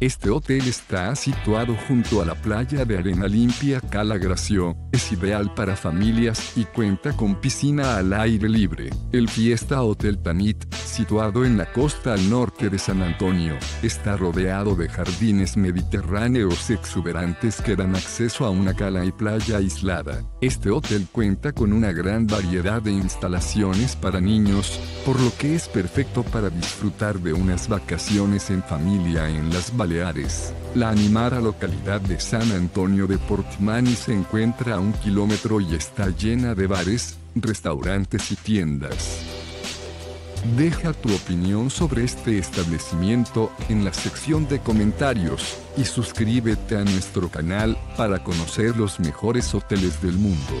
Este hotel está situado junto a la playa de arena limpia Cala Gracio, es ideal para familias y cuenta con piscina al aire libre. El Fiesta Hotel Tanit, situado en la costa al norte de San Antonio, está rodeado de jardines mediterráneos exuberantes que dan acceso a una cala y playa aislada. Este hotel cuenta con una gran variedad de instalaciones para niños, por lo que es perfecto para disfrutar de unas vacaciones en familia en las La animada localidad de San Antonio de Portmany se encuentra a un kilómetro y está llena de bares, restaurantes y tiendas. Deja tu opinión sobre este establecimiento en la sección de comentarios y suscríbete a nuestro canal para conocer los mejores hoteles del mundo.